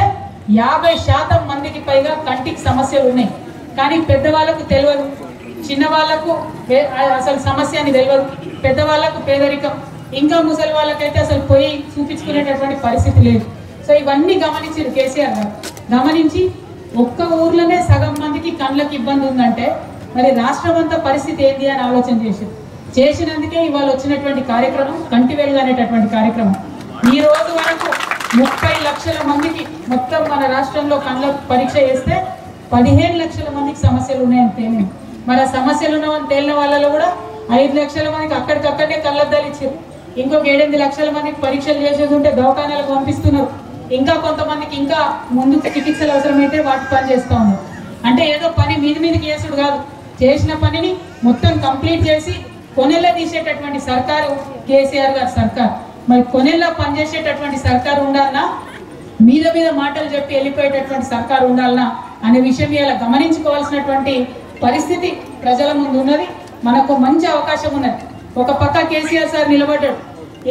యాభై శాతం మందికి పైగా కంటికి సమస్యలు ఉన్నాయి. కానీ పెద్దవాళ్ళకు తెలియదు చిన్నవాళ్ళకు అసలు సమస్య అని తెలియదు పెద్దవాళ్ళకు పేదరికం. ఇంకా ముసలి వాళ్ళకైతే అసలు పోయి చూపించుకునేటటువంటి పరిస్థితి లేదు. సో ఇవన్నీ గమనించారు కేసీఆర్ గారు. గమనించి ఒక్క ఊర్లోనే సగం మందికి కళ్ళకి ఇబ్బంది ఉందంటే మరి రాష్ట్రం అంతా పరిస్థితి ఏంటి అని ఆలోచన చేశారు. చేసినందుకే ఇవాళ వచ్చినటువంటి కార్యక్రమం కంటి వెలుగు అనేటటువంటి కార్యక్రమం. ఈ రోజు వరకు ముప్పై లక్షల మందికి మొత్తం మన రాష్ట్రంలో కళ్ళ పరీక్ష చేస్తే పదిహేను లక్షల మందికి సమస్యలు ఉన్నాయని తేలింది. మరి ఆ సమస్యలు ఉన్నామని తేలిన వాళ్ళలో కూడా ఐదు లక్షల మందికి అక్కడికక్కడే కళ్ళద్దాలు ఇచ్చారు. ఇంకొక ఏడెనిమిది లక్షల మందికి పరీక్షలు చేసేది ఉంటే దవాఖానాలకు పంపిస్తున్నారు. ఇంకా కొంతమందికి ఇంకా ముందు చికిత్సలు అవసరమైతే వాటి పని చేస్తా ఉన్నారు. అంటే ఏదో పని మీది మీదకి చేసుడు కాదు. చేసిన పనిని మొత్తం కంప్లీట్ చేసి కొనెల్ల తీసేటటువంటి సర్కారు కేసీఆర్ గారి సర్కార్. మరి కొనెల్ల పనిచేసేటటువంటి సర్కారు ఉండాలన్నా మీద మీద మాటలు చెప్పి వెళ్ళిపోయేటటువంటి సర్కారు ఉండాలనా? అనే విషయం ఇలా గమనించుకోవాల్సినటువంటి పరిస్థితి ప్రజల ముందు ఉన్నది. మనకు మంచి అవకాశం ఉన్నది. ఒక పక్క కేసీఆర్ సార్ నిలబడ్డాడు.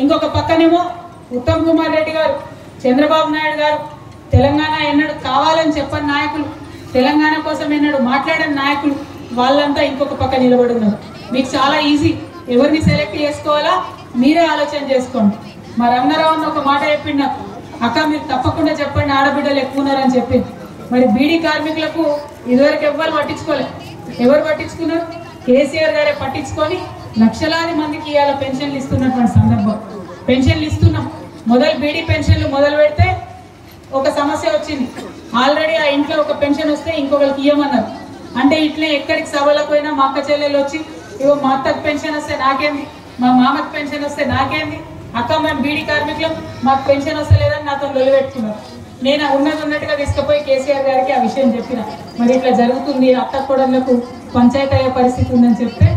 ఇంకొక పక్కనేమో ఉత్తమ్ కుమార్ రెడ్డి గారు చంద్రబాబు నాయుడు గారు తెలంగాణ ఎన్నడు కావాలని చెప్పని నాయకులు తెలంగాణ కోసం ఎన్నడు మాట్లాడని నాయకులు వాళ్ళంతా ఇంకొక పక్క నిలబడి ఉన్నారు. మీకు చాలా ఈజీ ఎవరిని సెలెక్ట్ చేసుకోవాలా? మీరే ఆలోచన చేసుకోండి. మా రంగారావు అన్న ఒక మాట చెప్పిండు నాకు. అక్క మీరు తప్పకుండా చెప్పండి ఆడబిడ్డలు ఎక్కువ ఉన్నారని చెప్పింది మరి బీడీ కార్మికులకు ఇదివరకు ఎవ్వరు పట్టించుకోలే. ఎవరు పట్టించుకున్నారు? కేసీఆర్ గారే పట్టించుకొని లక్షలాది మందికి ఇవాళ పెన్షన్లు ఇస్తున్నటువంటి సందర్భం. పెన్షన్లు ఇస్తున్నాం. మొదలు బీడీ పెన్షన్లు మొదలు పెడితే ఒక సమస్య వచ్చింది. ఆల్రెడీ ఆ ఇంట్లో ఒక పెన్షన్ వస్తే ఇంకొకరికి ఇవ్వమన్నారు అంటే ఇట్లే ఎక్కడికి సభలకు పోయినా మా అక్క చెల్లెలు వచ్చి ఇగో మా అత్తకు పెన్షన్ వస్తే నాకేంది? మా మామకు పెన్షన్ వస్తే నాకేంది? అక్క మేము బీడీ కార్మికులం మాకు పెన్షన్ వస్తలేదని నాతో లొల్లి పెట్టుకున్నారు. నేను ఉన్నది ఉన్నట్టుగా తీసుకుపోయి కేసీఆర్ గారికి ఆ విషయం చెప్పిన. మరి ఇట్లా జరుగుతుంది అత్త కోడళ్ళకు పంచాయతీ అయ్యే పరిస్థితి ఉందని చెప్తే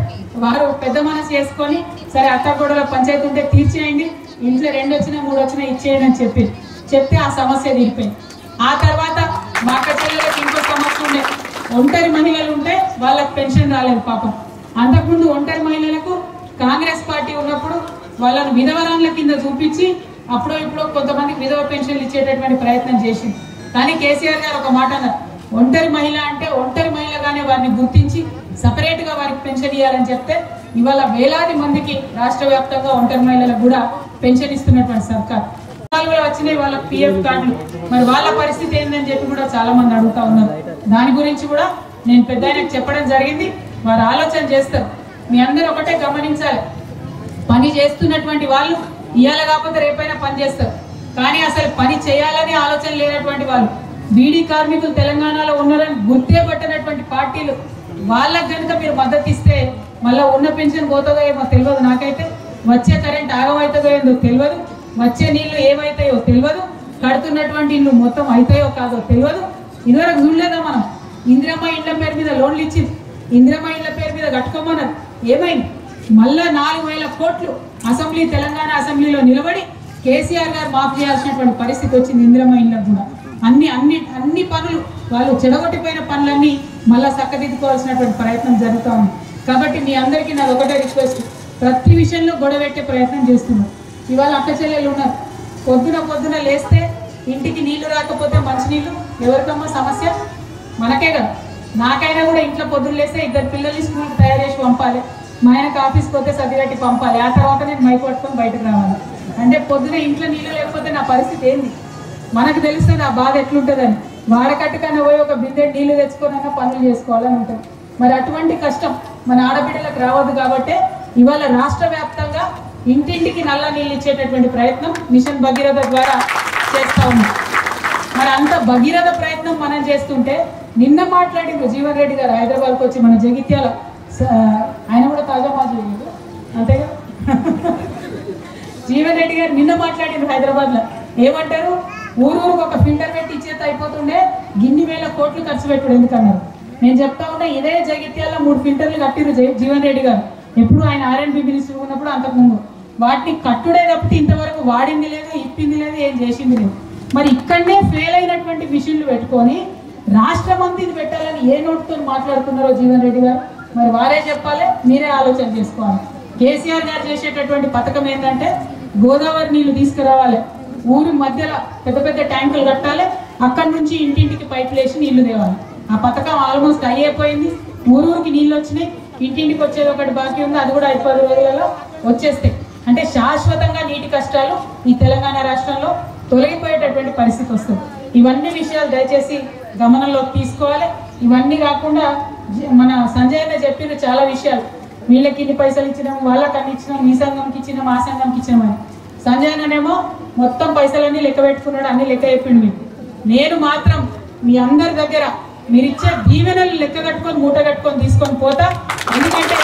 వారు పెద్ద మనసు చేసుకొని సరే అత్త కోడల పంచాయతీ ఉంటే తీర్చేయండి ఇంట్లో రెండు వచ్చినా మూడు వచ్చినా ఇచ్చేయండి అని చెప్పి చెప్తే ఆ సమస్య తీరిపోయింది. ఆ తర్వాత మా అక్క చెల్లెలకు ఇంకో సమస్య ఉండే. ఒంటరి మహిళలు ఉంటే వాళ్ళకి పెన్షన్ రాలేదు పాపం. అంతకుముందు ఒంటరి మహిళలకు కాంగ్రెస్ పార్టీ ఉన్నప్పుడు వాళ్ళను విధవరాన్ల కింద చూపించి అప్పుడో ఇప్పుడు కొంతమందికి విధవ పెన్షన్లు ఇచ్చేటటువంటి ప్రయత్నం చేసింది. కానీ కేసీఆర్ గారు ఒక మాట అన్నారు. ఒంటరి మహిళ అంటే ఒంటరి మహిళగానే వారిని గుర్తించి సపరేట్గా వారికి పెన్షన్ ఇవ్వాలని చెప్తే ఇవాళ వేలాది మందికి రాష్ట్ర వ్యాప్తంగా ఒంటరి మహిళలకు కూడా పెన్షన్ ఇస్తున్నటువంటి సర్కార్. నాలుగులో వచ్చినాయి వాళ్ళ పిఎఫ్ కార్డులు. మరి వాళ్ళ పరిస్థితి ఏందని చెప్పి కూడా చాలా మంది అడుగుతా ఉన్నారు. దాని గురించి కూడా నేను పెద్ద చెప్పడం జరిగింది. వారు ఆలోచన చేస్తారు. మీ అందరూ ఒకటే గమనించాలి. పని చేస్తున్నటువంటి వాళ్ళు ఇవాళ కాకపోతే రేపైనా పని చేస్తారు. కానీ అసలు పని చేయాలని ఆలోచన లేనటువంటి వాళ్ళు బీడీ కార్మికులు తెలంగాణలో ఉన్నారని గుర్తే పట్టినటువంటి పార్టీలు వాళ్ళకి కనుక మీరు మద్దతు ఇస్తే మళ్ళీ ఉన్న పెన్షన్ పోతుందో ఏమో తెలియదు నాకైతే. వచ్చే కరెంట్ ఆగమవుతుందో ఏందో తెలియదు. వచ్చే నీళ్ళు ఏమవుతాయో తెలియదు. కడుతున్నటువంటి ఇల్లు మొత్తం అవుతాయో కాదో తెలియదు. ఇదివరకు చూడలేదా మనం? ఇందిరమ్మ ఇండ్ల పేరు మీద లోన్లు ఇచ్చింది. ఇందిరమ్మ పేరు మీద కట్టుకోమన్నారు. ఏమైంది? మళ్ళా నాలుగు వేల కోట్లు అసెంబ్లీ తెలంగాణ అసెంబ్లీలో నిలబడి కేసీఆర్ గారు మాఫ్ చేయాల్సినటువంటి పరిస్థితి వచ్చింది ఇందిరమ్మ ఇళ్ళకు కూడా. అన్ని అన్ని అన్ని పనులు వాళ్ళు చెడగొట్టిపోయిన పనులన్నీ మళ్ళా చక్కదిద్దుకోవాల్సినటువంటి ప్రయత్నం జరుగుతూ ఉంది. కాబట్టి మీ అందరికీ నాది ఒకటే రిక్వెస్ట్. ప్రతి విషయంలో గొడవ పెట్టే ప్రయత్నం చేస్తున్నాం ఇవాళ అక్క చెల్లెలు ఉన్నారు. పొద్దున పొద్దున లేస్తే ఇంటికి నీళ్ళు రాకపోతే మంచినీళ్ళు ఎవరికమ్మా సమస్య? మనకే కదా. నాకైనా కూడా ఇంట్లో పొద్దున్న లేస్తే ఇద్దరు పిల్లల్ని స్కూల్కి తయారు చేసి పంపాలి. మా ఆయనకు ఆఫీస్కి పోతే సర్దిగట్టి పంపాలి. ఆ తర్వాత నేను మైక్ పట్టుకొని బయటకు రావాలి. అంటే పొద్దున ఇంట్లో నీళ్ళు లేకపోతే నా పరిస్థితి ఏంది? మనకు తెలుస్తుంది ఆ బాధ ఎట్లుంటుందని. వాడకట్టుకన్నా పోయి ఒక బిందె నీళ్ళు తెచ్చుకోనన్నా పనులు చేసుకోవాలని ఉంటుంది. మరి అటువంటి కష్టం మన ఆడబిడ్డలకు రావద్దు కాబట్టి ఇవాళ రాష్ట్ర వ్యాప్తంగా ఇంటింటికి నల్ల నీళ్ళు ఇచ్చేటటువంటి ప్రయత్నం మిషన్ భగీరథ ద్వారా చేస్తా ఉన్నాం. మరి అంత భగీరథ ప్రయత్నం మనం చేస్తుంటే నిన్న మాట్లాడిండు జీవన్ రెడ్డి గారు హైదరాబాద్కి వచ్చి మన జగిత్యాల ఆయన కూడా తాజా మాట్లాడిండు అంతేగా? జీవన్ రెడ్డి గారు నిన్న మాట్లాడిండు హైదరాబాద్లో. ఏమంటారు? ఊరు ఒక ఫిల్టర్ పెట్టి ఇచ్చేత అయిపోతుండే గిన్ని వేల కోట్లు ఖర్చు పెట్టుడు. ఎందుకన్నారు? నేను చెప్తా ఉన్నా ఇదే జగిత్యాల్లో మూడు ఫిల్టర్లు కట్టిరు జీవన్ రెడ్డి గారు. ఎప్పుడు ఆయన ఆర్ఎన్బి మినిస్టర్ ఉన్నప్పుడు అంతకుముందు. వాటిని కట్టుడే తప్పితే ఇంతవరకు వాడింది లేదు ఇప్పింది లేదు ఏం చేసింది లేదు. మరి ఇక్కడనే ఫెయిల్ అయినటువంటి మిషన్లు పెట్టుకొని రాష్ట్రం అంతా ఇది పెట్టాలని ఏ నోటుతో మాట్లాడుతున్నారో జీవన్ రెడ్డి గారు? మరి వారే చెప్పాలి మీరే ఆలోచన చేసుకోవాలి. కేసీఆర్ గారు చేసేటటువంటి పథకం ఏంటంటే గోదావరి నీళ్ళు తీసుకురావాలి ఊరి మధ్యలో పెద్ద పెద్ద ట్యాంకులు కట్టాలి అక్కడి నుంచి ఇంటింటికి పైపులేసి నీళ్ళు తేవాలి. ఆ పథకం ఆల్మోస్ట్ అయిపోయింది ఊరూరికి నీళ్ళు వచ్చినాయి ఇంటింటికి వచ్చేది ఒకటి బాకీ ఉంది అది కూడా ఐదు పది రోజులలో వచ్చేస్తాయి. అంటే శాశ్వతంగా నీటి కష్టాలు ఈ తెలంగాణ రాష్ట్రంలో తొలగిపోయేటటువంటి పరిస్థితి వస్తుంది. ఇవన్నీ విషయాలు దయచేసి గమనంలోకి తీసుకోవాలి. ఇవన్నీ కాకుండా మన సంజయ్ అన్న చెప్పిన చాలా విషయాలు. వీళ్ళకి ఇన్ని పైసలు ఇచ్చినాం వాళ్ళకి అన్ని ఇచ్చినాం ఈ సంఘంకి ఇచ్చినాం ఆ సంఘంకి ఇచ్చినామని సంజయ్ అన్ననేమో మొత్తం పైసలన్నీ లెక్క పెట్టుకున్నాడు అన్ని లెక్క చెప్పిండు మీకు. నేను మాత్రం మీ అందరి దగ్గర మీరు ఇచ్చే దీవెనలు లెక్క కట్టుకొని మూట కట్టుకొని తీసుకొని పోతా. ఎందుకంటే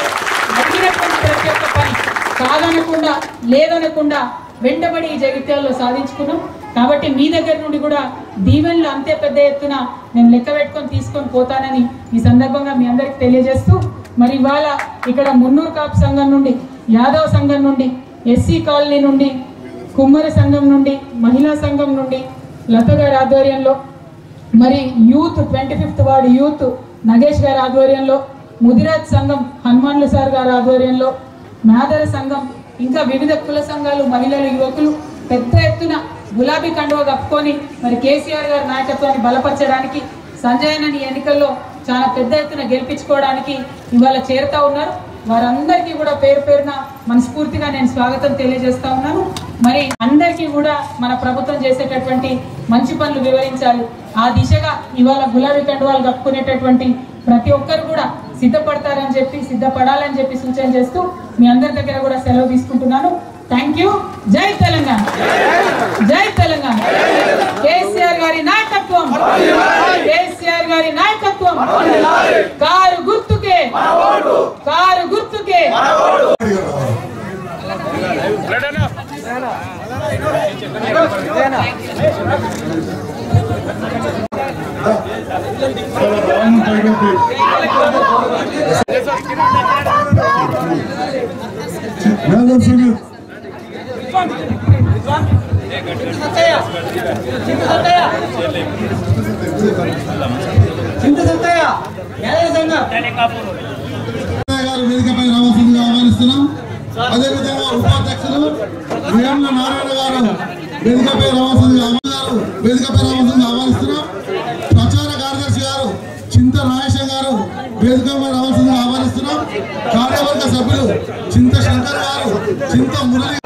అడిగినటువంటి ప్రతి ఒక్క పని కాదనకుండా లేదనకుండా వెంటబడి ఈ జగిత్యాల్లో సాధించుకున్నాం. కాబట్టి మీ దగ్గర నుండి కూడా దీవెనలు అంతే పెద్ద ఎత్తున నేను లెక్క పెట్టుకొని తీసుకొని పోతానని ఈ సందర్భంగా మీ అందరికి తెలియజేస్తూ మరి ఇవాళ ఇక్కడ మున్నూరు కాపు సంఘం నుండి యాదవ్ సంఘం నుండి ఎస్సీ కాలనీ నుండి కుమ్మరి సంఘం నుండి మహిళా సంఘం నుండి లత గారి ఆధ్వర్యంలో మరి youth twenty fifth ward youth Nagesh గారి ఆధ్వర్యంలో ముదిరాజ్ సంఘం హనుమాన్లు సార్ గారి ఆధ్వర్యంలో మేదర సంఘం ఇంకా వివిధ కుల సంఘాలు మహిళలు యువకులు పెద్ద ఎత్తున గులాబీ కండువ కప్పుకొని మరి కేసీఆర్ గారి నాయకత్వాన్ని బలపరచడానికి సంజయనని ఎన్నికల్లో చాలా పెద్ద ఎత్తున గెలిపించుకోవడానికి ఇవాళ చేరుతా ఉన్నారు. వారందరికీ కూడా పేరు పేరున మనస్ఫూర్తిగా నేను స్వాగతం తెలియజేస్తా ఉన్నాను. మరి అందరికీ కూడా మన ప్రభుత్వం చేసేటటువంటి మంచి పనులు వివరించాలి. ఆ దిశగా ఇవాళ గులాబీ కండువాలు కప్పుకునేటటువంటి ప్రతి ఒక్కరు కూడా సిద్ధపడతారని చెప్పి సిద్ధపడాలని చెప్పి సూచన చేస్తూ మీ అందరి దగ్గర కూడా సెలవు తీసుకుంటున్నాను. థ్యాంక్ యూ జై తెలంగాణ. జై తెలంగాణ. కేసీఆర్ గారి నాయకత్వం. కేసీఆర్ గారి నాయకత్వం. కారు గుర్తుకే. కారు గుర్తుకే. రాము పైకి గారు వేదికపై రావాల్సిందిగా ఆహ్వానిస్తున్నాం. అదేవిధంగా ఉపాధ్యక్షులు వేముల నారాయణ గారు వేదికపై రావాల్సిందిగా ఆహ్వానిస్తారు వేదికపై రావాల్సిందిగా ఆహ్వానిస్తున్నాం. వేదికగా వేదికపై రావాల్సిందిగా ఆహ్వానిస్తున్నాం. కార్యవర్గ సభ్యులు చింత శంకర్ గారు చింత మురళి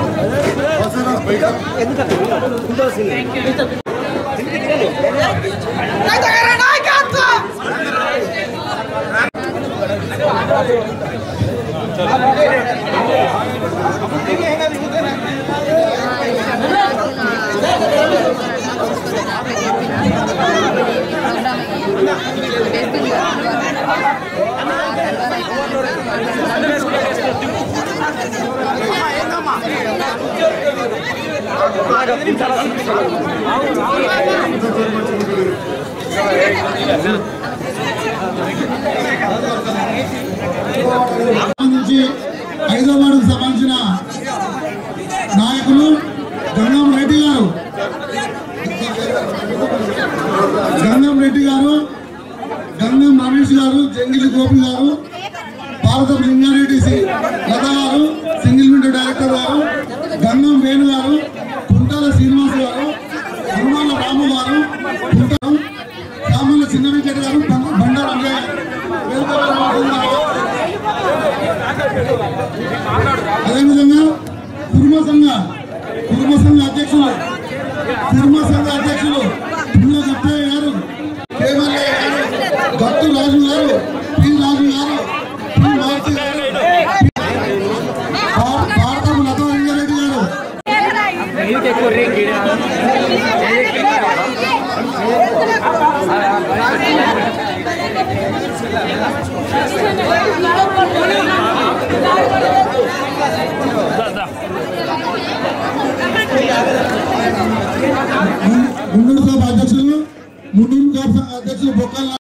సంబంధించి ఐదో వార్డుకు సంబంధించిన నాయకులు గంగం రెడ్డి గారు. గంగం రెడ్డి గారు గంగం రమేష్ గారు జంగిలి గోపి గారు భారత లింగారెడ్డి లత గారు సింగిల్ విండో డైరెక్టర్ గారు గంగం వేణు శ్రీనివాస్ గారు హనుమాల రాము గారు కుంటాల రామల చిన్న వెంకట గారు బండారు అంజయ్య అదేవిధంగా కుటుంబ సంఘ కుటుంబ సంఘ అధ్యక్షులు కుటుంబ సంఘ అధ్యక్షులు